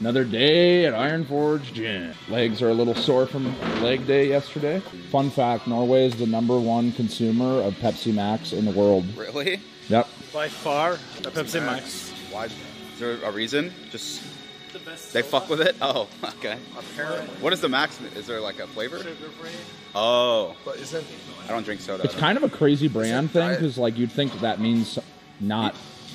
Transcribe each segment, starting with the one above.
Another day at Iron Forge Gym. Legs are a little sore from leg day yesterday. Fun fact Norway is the number one consumer of Pepsi Max in the world. Really? Yep. By far, the Pepsi Max. Why? Is there a reason? Just the they fuck with it? Oh, okay. Apparently. What is the max? Is there like a flavor? Oh, But isn't I don't drink soda. It's kind of a crazy brand thing because, like, you'd think that means not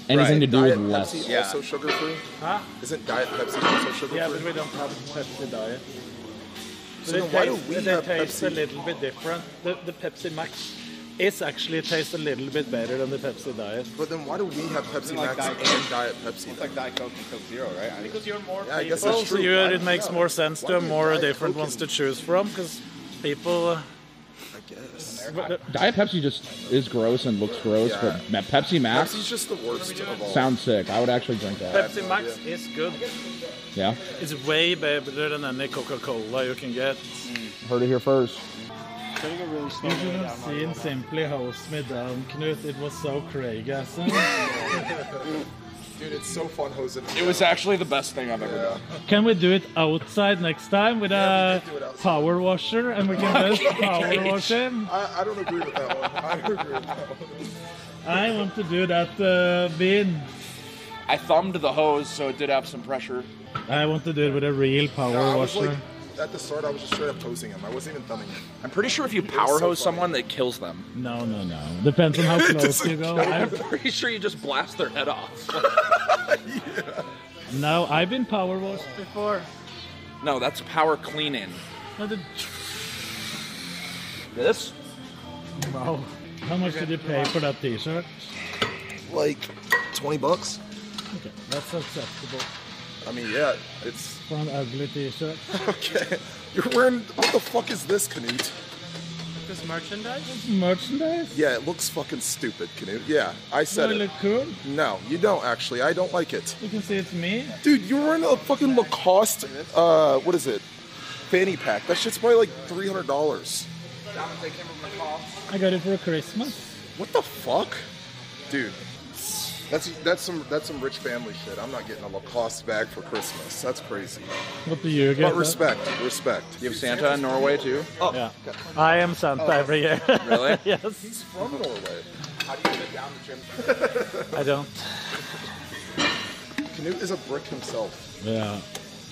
anything Right. to do Diet with less. Pepsi Yeah. also sugar free? Huh? Isn't Diet Pepsi also sugar free? Yeah, free? but we don't have Pepsi diet. So But then it why do tastes, we it have tastes a Pepsi? little bit different. The, the Pepsi Max is actually tastes a little bit better than the Pepsi diet. But then why do we have Pepsi like Max Diet and Diet Pepsi? It's then? like Diet Coke and Coke Zero, right? I think Because you're more Yeah, I guess people, that's so true. you, it makes more sense Why to have do more Diet different Coke ones to choose from. Because people, uh, I guess. Uh, Diet Pepsi just is gross and looks gross, Yeah. but Ma- Pepsi Max Pepsi's just the worst of all. sounds sick. I would actually drink that. Pepsi Max is good. Yeah. It's way better than any Coca-Cola you can get. Mm. Heard it here first. You should have seen Simply Host Me Down, Knut. It was so crazy. Dude, it's so fun hosing. It was actually the best thing I've ever done. Can we do it outside next time with Yeah, a we can do it outside. power washer and we can just power wash him? I, I don't agree with that one. I don't agree with that one. I want to do that uh, bin. I thumbed the hose, so it did have some pressure. I want to do it with a real power No, I was washer. like, at the start, I was just straight up posing him. I wasn't even thumbing him. I'm pretty sure if you power hose funny. someone, that kills them. No, no, no. Depends on how close you go. I'm I, pretty sure you just blast their head off. no, I've been power washed before. no, that's power cleaning. No, the- This? Wow. How much did you pay for that T-shirt? Like 20 bucks? Okay, that's acceptable I mean, yeah, it's for an ugly T-shirt. okay. You're wearing what the fuck is this, Knut? This merchandise? Merchandise? Yeah, it looks fucking stupid, Knut. Yeah, I Do said I it. look cool? No, you don't actually. I don't like it. You can see it's me. Dude, you're wearing a fucking Lacoste, uh, what is it? Fanny pack. That shit's probably like $300. I got it for Christmas. What the fuck? Dude, that's that's some that's some rich family shit. I'm not getting a Lacoste bag for Christmas. That's crazy. What do you get? But then? respect, respect. You have Santa in Norway too? Oh, yeah. I am Santa oh. every year. Really? yes. He's from Norway. How do you get down the gym? I don't. Knut is a brick himself. Yeah.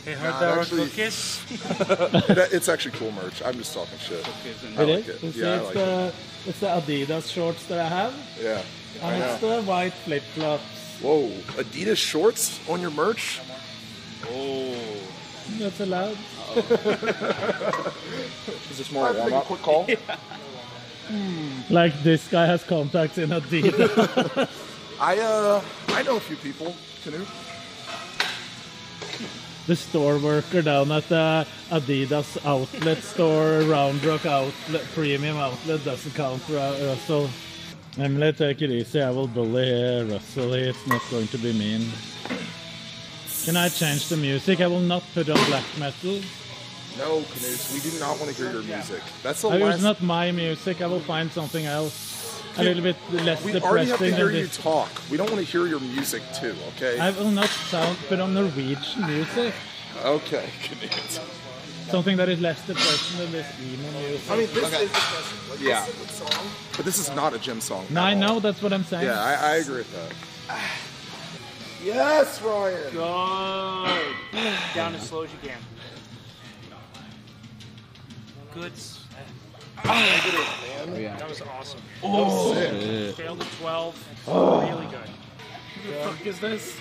Hey, Nah, heard there were actually- cookies? That- it's actually cool merch. I'm just talking shit. I like uh, is. it. Yeah, I it's like the it's the Adidas shorts that I have, Yeah. I and it's the white flip flops. Whoa, Adidas shorts on your merch? Oh, That's allowed. Is this more a warm up Quick call? Like this guy has contacts in Adidas. I uh I know a few people. Knut. the store worker down at the Adidas outlet store, Round Rock outlet, premium outlet doesn't count Ru- Russell. Emily, take it easy. I will bully. Russell, it's not going to be mean. Can I change the music? I will not put on black metal. No, Knut, we do not want to hear your music. That's the It last was not my music. I will find something else. A little bit less we already have to hear you this. talk. We don't want to hear your music too, okay? I will not sound put on Norwegian music. Okay, Knut. Something that is less depressing than this emo music. I mean, this is depressing. Like, Yeah. This is a song, but this is not a gym song. no, at I know that's what I'm saying. Yeah, I, I agree with that. Yes, Ryan. Good. Down as slow as you can. Good. Oh, oh That was awesome. Oh Sick. Failed at 12. Oh. Really good. What the fuck is this?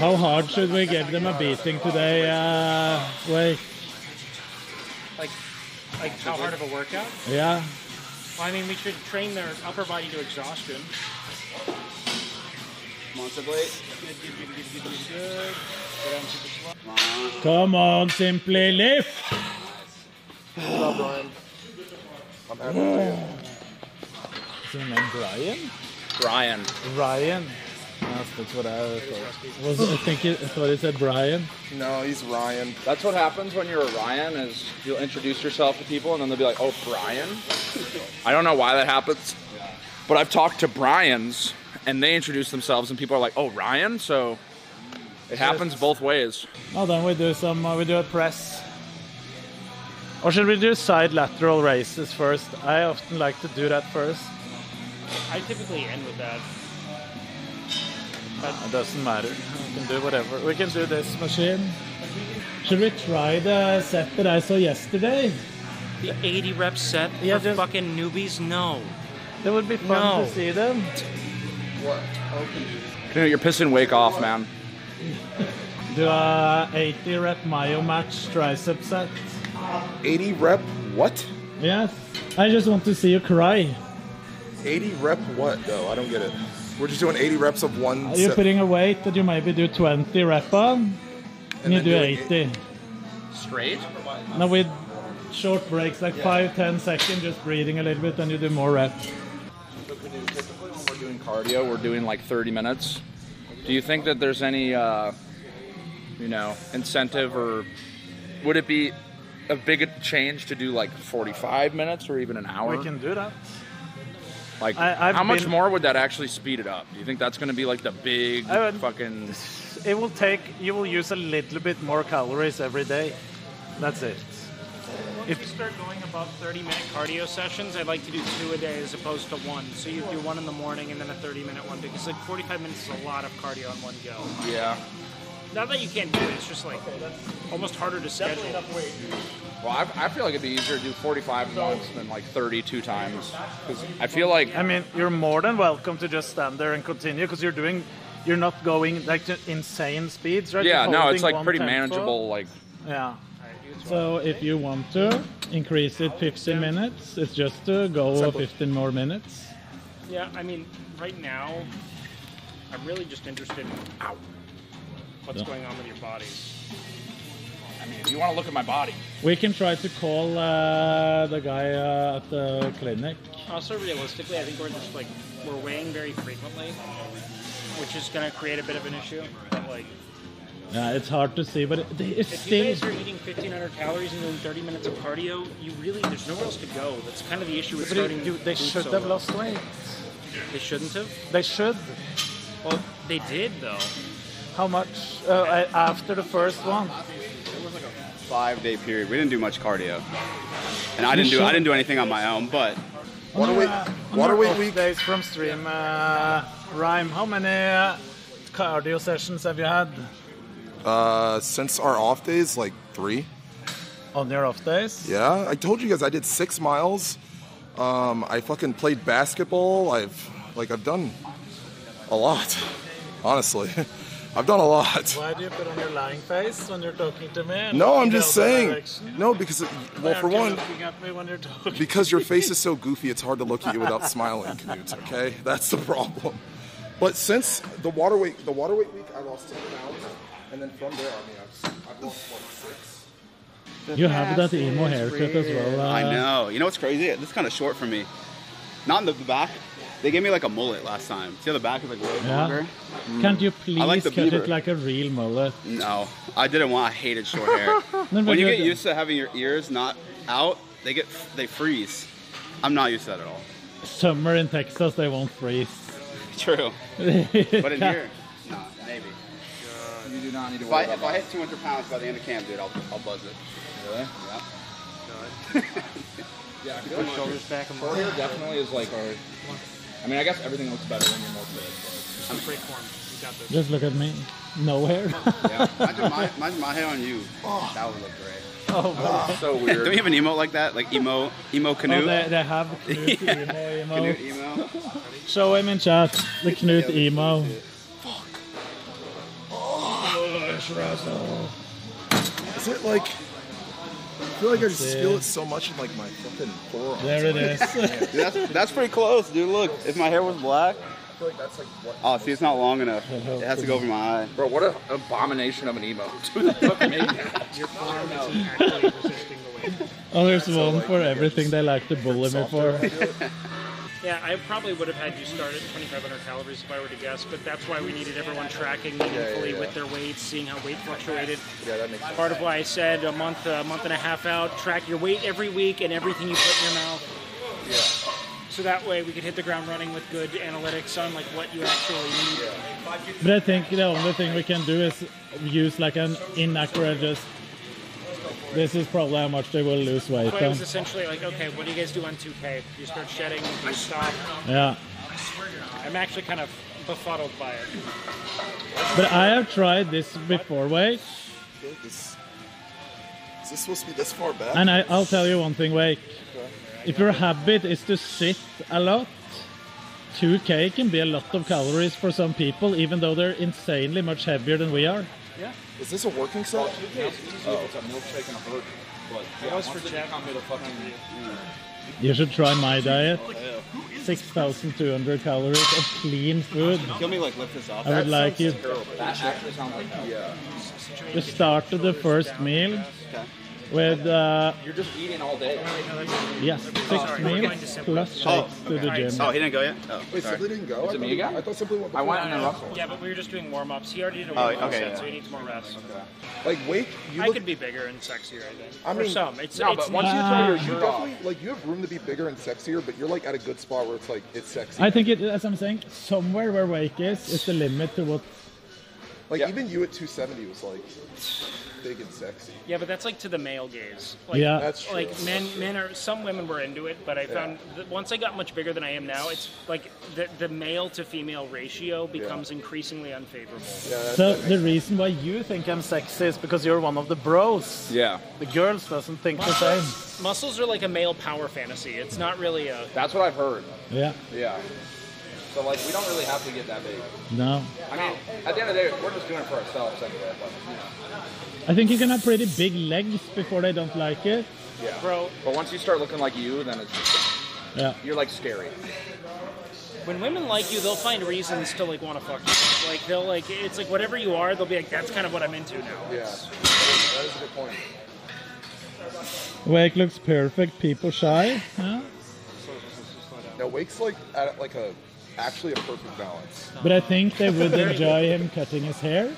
How hard should we give them a beating today? Uh, wait, Like, like how hard of a workout? yeah. Well, I mean, we should train their upper body to exhaustion. Come on, simply lift. Good job, Ryan. I'm happy for you. Is your name Brian? Brian. Ryan. Yes, that's what I thought. Was I think it, I thought it said Brian. No, he's Ryan. That's what happens when you're a Ryan is you'll introduce yourself to people and then they'll be like, oh, Brian? I don't know why that happens. But I've talked to Brian's, and they introduce themselves, and people are like, "Oh, Ryan." So it happens both ways. Oh, then we do some. Uh, we do a press. Or should we do side lateral races first? I often like to do that first. I typically end with that. It doesn't matter. We can do whatever. We can do this machine. Should we try the set that I saw yesterday? The 80 rep set Yeah, for just- fucking newbies? No. It would be fun No. to see them. What? Dude, you're pissing Wake off, man. Do a 80 rep Mayo match tricep set. 80 rep what? Yes. I just want to see you cry. 80 rep what though? I don't get it. We're just doing 80 reps of one. Are you set- putting a weight that you maybe do 20 rep on? And you do doing 80. Straight? No, with short breaks, like five, ten seconds, just breathing a little bit, and you do more reps. Typically, when we're doing cardio, we're doing like 30 minutes. Do you think that there's any, uh, you know, incentive or would it be a big change to do like 45 minutes or even an hour? We can do that. Like, I- how much been- more would that actually speed it up? Do you think that's going to be like the big would- fucking? It will take, you will use a little bit more calories every day. That's it. If you start going about 30 minute cardio sessions, I'd like to do two a day as opposed to one. So you do one in the morning and then a 30 minute one because like 45 minutes is a lot of cardio in one go. Yeah. Not that you can't do it, it's just like almost harder to schedule. Well, I, I feel like it'd be easier to do 45 once than like 32 times because I feel like I mean, you're more than welcome to just stand there and continue because you're doing, you're not going like to insane speeds, right? yeah, no, it's like pretty tempo. manageable. Like Yeah. So if you want to increase it 15 minutes, it's just to go 15 more minutes. Yeah, I mean, right now, I'm really just interested in ow, what's Yeah. going on with your body. I mean, if you want to look at my body, We can try to call uh, the guy uh, at the clinic. Also, realistically, I think we're just like we're weighing very frequently, which is going to create a bit of an issue. But like, Yeah, it's hard to see, but it, it's if still. you guys are eating 1,500 calories and doing 30 minutes of cardio, you really there's nowhere else to go. That's kind of the issue with But starting. it- you- they food should so have low. lost weight. They shouldn't have. They should. Well, they did though. How much uh, after the first one? Five day period. We didn't do much cardio, and I didn't do I didn't do anything on my own. But Water weight, Uh, on water your weight week. days from stream, uh, Rhyme, how many uh, cardio sessions have you had Uh, since our off days, like three. on your off days? Yeah, I told you guys I did six miles. Um, I fucking played basketball. I've like I've done a lot. Honestly, I've done a lot. Why do you put on your lying face when you're talking to me? No, I'm just saying. direction? No, because Why well, for aren't you one, looking at me when you're talking. because your face is so goofy, it's hard to look at you without smiling, Knut. Okay, that's the problem. But since the water weight, the water weight week, I lost ten pounds, and then from there, I mean, I've, I've lost what six. You have that emo haircut as well. Uh, I know. You know what's crazy? This is kind of short for me. Not in the back. They gave me like a mullet last time. See how the back is like way Yeah. longer? Can't mm. you please like the cut beaver. it like a real mullet? No, I didn't want. I hated short hair. No, when you get used to having your ears not out, they get they freeze. I'm not used to that at all. Summer in Texas, they won't freeze. True. But in here, no, maybe. you do not need to If I, if I hit 200 pounds by the end of camp, dude, I'll, I'll buzz it. Really? Yeah. Yeah, I feel like Shoulders back and short hair definitely is like our. I mean, I guess everything looks better when you're more fit. I'm great form. You got this. Just look at me. No hair. Yeah. Imagine my, imagine my hair on you. Oh. That would look great. oh, but- So weird. Don't you have an emote like that? Like emo, emo canoe? Oh, they, they have Knut Yeah. emo, Canoe emo. emo? Show him in chat. The Knut emo. Fuck. Oh, Is it like? I feel like I just feel it so much in like my fucking forearm. There it is. Dude, that's, that's pretty close, dude. Look, if my hair was black. I feel like that's like what. Oh, see, it's not long enough. It has to go over my eye. Bro, what an abomination of an emo. Who the fuck made that? Your form isn't actually resisting the weight. oh, there's one for everything they like to bully me for. Yeah, I probably would have had you start at 2,500 calories if I were to guess, but that's why we needed everyone tracking meaningfully yeah. with their weights, seeing how weight fluctuated. Yeah, that makes sense. Part of why I said a month, a month and a half out, track your weight every week and everything you put in your mouth. Yeah. so that way we could hit the ground running with good analytics on like what you actually need. But I think the only thing we can do is use like an inaccurate just. This is probably how much they will lose weight. So it on. was essentially like, okay, what do you guys do on 2K? You start shedding, you stop. Yeah. I'm actually kind of befuddled by it. But I have tried this before, Wake, I feel like this, is this supposed to be this far back? and I, I'll tell you one thing, Wake. If your habit is to sit a lot, 2K can be a lot of calories for some people, even though they're insanely much heavier than we are. Is this a working set? It's a milkshake and a burger. But yeah, was once for they Jeff. become the fucking You should try my diet. 6,200 calories of clean food. Can we like lift this off? I would like you that actually sounds like yeah. to start with the first meal with uh, You're just eating all day. yes, six meals plus shakes to the gym. Oh, he didn't go yet. Oh, Wait, sorry. Simply didn't go? Is I it me thought- again? I thought Simply went I went before. and then Russell. Yeah, but we were just doing warm ups. He already did a Oh, warm up okay, set, yeah. so he needs more rest. Okay. Like, wait, you I look, could be bigger and sexier, I think. I For mean- some, it's No, it's but once you neat. throw your you shirt off, definitely, like, you have room to be bigger and sexier, but you're, like, at a good spot where it's, like, it's sexy. I think it, as I'm saying, somewhere where Wake is is the limit to what. Like, Yeah. even you at 270 was, like, big and sexy. Yeah, but that's like to the male gaze. Like, Yeah. That's true. Like men, men are some women were into it, but I found that once I got much bigger than I am now, it's like the the male to female ratio becomes increasingly unfavorable. Yeah, So the reason why you think I'm sexy is because you're one of the bros. Yeah. The girls doesn't think the same. Muscles are like a male power fantasy. It's not really a. That's what I've heard. Yeah. Yeah. So like we don't really have to get that big. No. I mean, at the end of the day, we're just doing it for ourselves anyway. But you know. I think you can have pretty big legs before they don't like it. Yeah. Bro, But once you start looking like you, then it's just, Yeah. you're like scary. when women like you, they'll find reasons to like want to fuck you. Like they'll like it's like whatever you are, they'll be like that's kind of what I'm into now. yeah. That is a good point. Wake looks perfect. People shy. Yeah. Now, Wake's, like, at, like, a, actually a perfect balance. But I think they would enjoy him cutting his hair.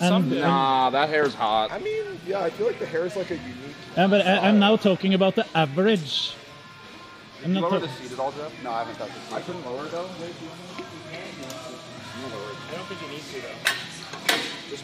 And, and, Nah, that hair's hot. I mean, yeah, I feel like the hair is, like, a unique... and- but I, I'm now talking about the average. I'm not Lower the seat at all, Jeff? No, I haven't touched it. I couldn't lower it though. I don't think you need to though.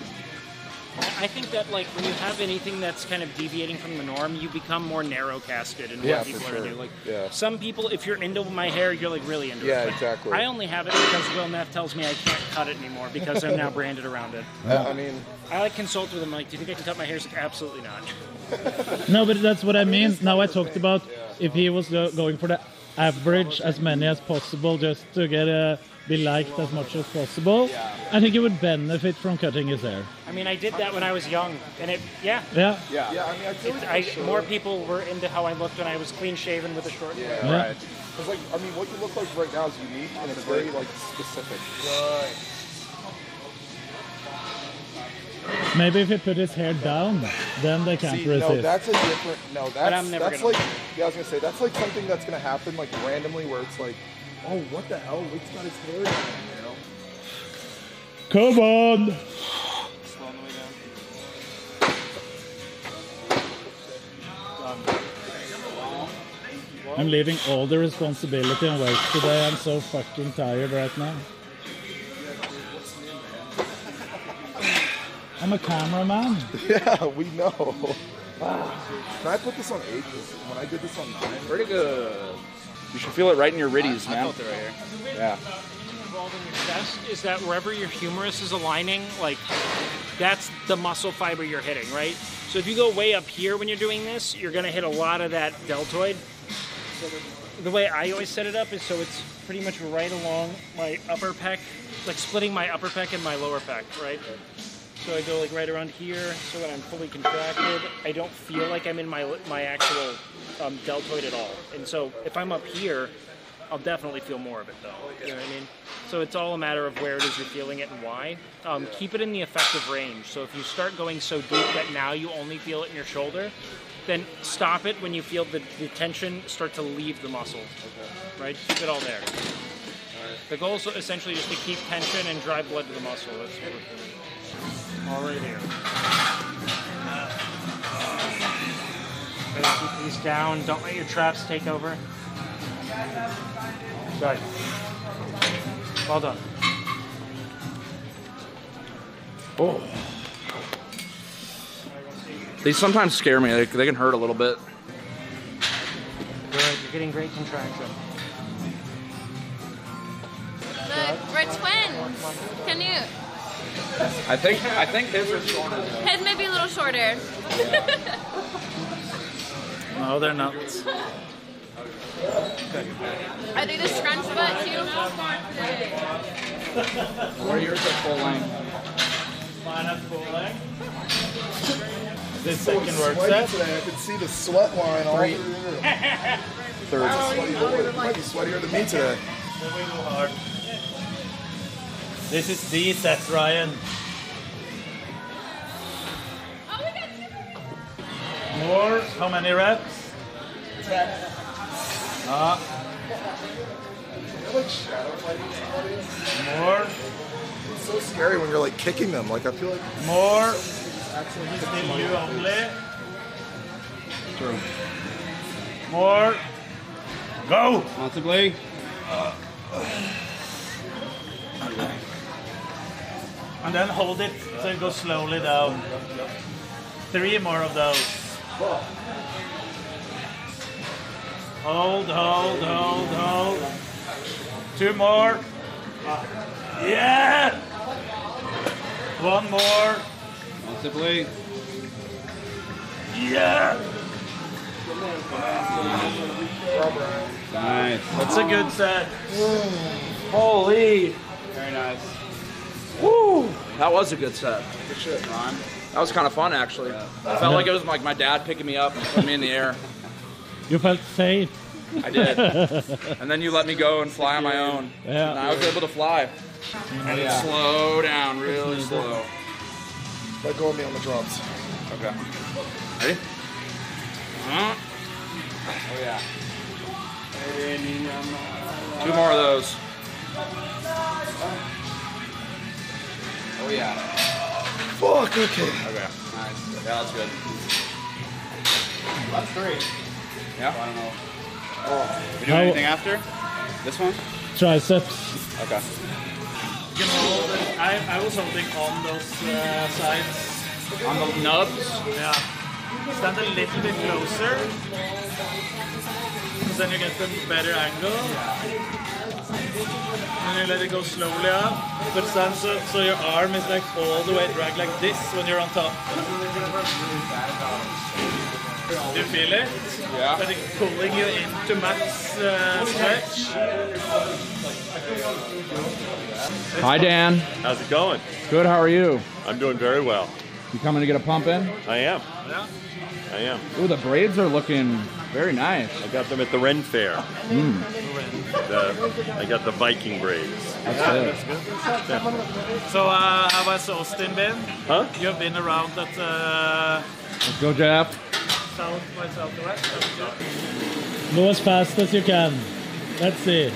I think that like when you have anything that's kind of deviating from the norm, you become more narrow casted in Yeah, what for people sure. are into. Like Yeah. some people, if you're into my hair, you're like really into Yeah, it. Yeah, exactly. I only have it because Will Neff tells me I can't cut it anymore because I'm now branded around it. I, I mean, I like consult with him like, do you think I can cut my hair? He's like, absolutely not. No, but that's what I mean. Now I talked about if he was go- going for the average, as many as possible, just to get a be liked as much as possible. I think he would benefit from cutting his hair. I mean, I did that when I was young, and it, yeah. Yeah. Yeah. yeah, I mean, I feel like I, sure- more people were into how I looked when I was clean shaven with a short hair. Yeah, Yeah. right. Because, like, I mean, what you look like right now is unique, and it's very, like, specific. Maybe if he put his hair down, then they can't See, no, that's a different. No, that's I'm never that's gonna- like. Yeah, I was gonna say that's like something that's gonna happen like randomly, where it's like, oh, what the hell? Wake's got his hair down, you know? Come on! I'm leaving all the responsibility on Wake today. I'm so fucking tired right now. I'm a cameraman. Yeah, we know. Can I put this on eight? When I did this on nine, Pretty good. You should feel it right in your riddies, I man. felt it right here. Yeah. involved in your chest is that wherever your humerus is aligning, like that's the muscle fiber you're hitting, right? So if you go way up here when you're doing this, you're gonna hit a lot of that deltoid. So the, the way I always set it up is so it's pretty much right along my upper pec, like splitting my upper pec and my lower pec, right? So I go like right around here, so when I'm fully contracted, I don't feel like I'm in my my actual um, deltoid at all. And so if I'm up here, I'll definitely feel more of it though. You know what I mean? So it's all a matter of where it is you're feeling it and why. Um, keep it in the effective range. So if you start going so deep that now you only feel it in your shoulder, then stop it when you feel the, the tension start to leave the muscle. Right? Keep it all there. The goal is essentially just to keep tension and drive blood to the muscle. That's what we're doing. All right here. Try to keep these down. Don't let your traps take over. Good. Well done. Oh. They sometimes scare me. They, they can hurt a little bit. Good. You're getting great contraction. Look, we're twins. Knut. I think I think his are shorter. His may be a little shorter. No, oh, they're not. Are they the scrunch butt too? Or yours are full length. Mine has full length. This So second work sweaty set. today. I could see the sweat line all Three. through the Third. Sweaty boy. You might be sweatier than me today. This is the set, Ryan. More. How many reps? Ten. Ah. Like shadow fighting somebody. More. It's so scary when you're like kicking them. Like I feel like More. Still you only. True. More. Go. Responsibly. And then hold it so it goes slowly down. Three more of those. Hold, hold, hold, hold. Two more. Yeah! One more. Responsibly. Yeah! Nice. That's a good set. Mm. Holy! Very nice. Woo! That was a good set. good shit. Ron. That was kind of fun actually. I felt like it was like my dad picking me up and putting me in the air. You felt safe. I did. And then you let me go and fly on my own. Yeah. And I was able to fly. And yeah. slow down, really slow. Let go of me on the drums. Okay. Ready? Uh, Oh yeah. Two more of those. Oh yeah. Fuck. Okay. Okay. Nice. Yeah, that's good. That's three. Yeah. I don't know. Oh, We doing How- anything after this one? Triceps. Okay. You can hold it. I, I was holding on those uh, sides. On the nubs. Yeah. Stand a little bit closer. Because then you get a better angle. And you let it go slowly up. But stand so, so your arm is like all the way dragged like this when you're on top. Do you feel it? Yeah. That it's pulling you into max uh, stretch. Hi Dan. How's it going? Good. How are you? I'm doing very well. You coming to get a pump in? I am. Yeah. I am. Ooh, the braids are looking very nice. I got them at the Ren Fair. The, I got the Viking braids. That's it. So uh, how has Austin been? Huh? You've been around that. uh, Let's go, Jeff. south by southwest. Go as fast as you can. Let's see.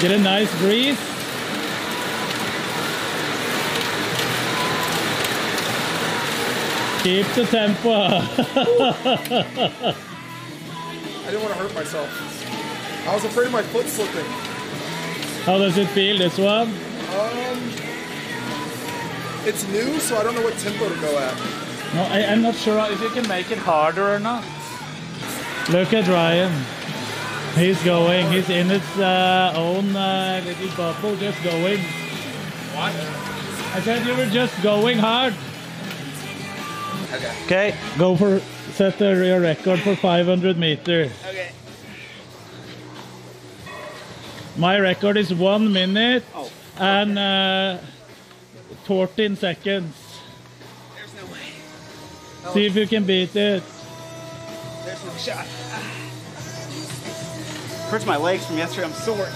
Get a nice breeze. Keep the tempo. I didn't want to hurt myself. I was afraid of my foot slipping. How does it feel, this one? Um, it's new, so I don't know what tempo to go at. No, I, I'm not sure if you can make it harder or not. Look at Ryan. He's going. He's in his uh, own uh, little bubble, just going. What? I said you were just going hard. Okay. Go for set the real record for 500 meter. Okay. My record is one minute Oh. and uh, 14 seconds. There's no way. See if you can beat it. There's no shot. Hurts my legs from yesterday. I'm sore.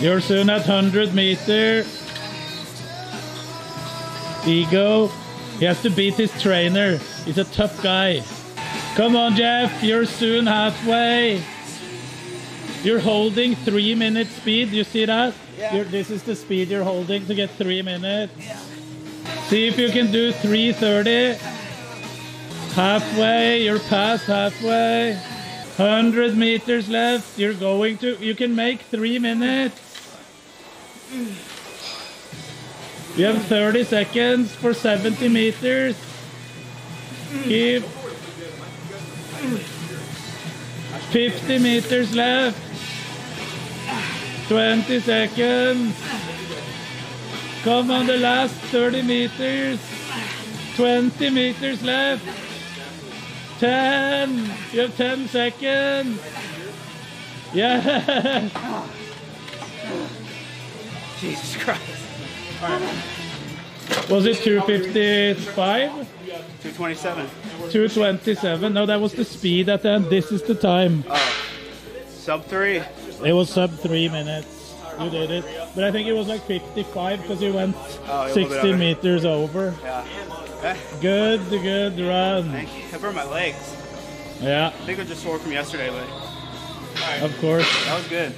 You're soon at 100 meter. Ego. He has to beat his trainer. He's a tough guy. Come on, Jeff. You're soon halfway. You're holding three minute speed. You see that? Yeah. You're, this is the speed you're holding to get three minutes. Yeah. See if you can do 330. Halfway, you're past halfway. 100 meters left. You're going to, you can make three minutes. You have 30 seconds for 70 meters. Keep 50 meters left. 20 seconds. Come on the last 30 meters. 20 meters left. 10. You have 10 seconds. Yeah. Jesus Christ. Was it 255? 227. 227. No, that was the speed at the end. This is the time. Sub three. It was sub three minutes. You did it. But I think it was like 55 because you went Oh, a little bit 60 over. meters over. Yeah. Eh, Good, good run. thank you. I burned my legs. Yeah, I think they're just sore from yesterday, but of course. that was good.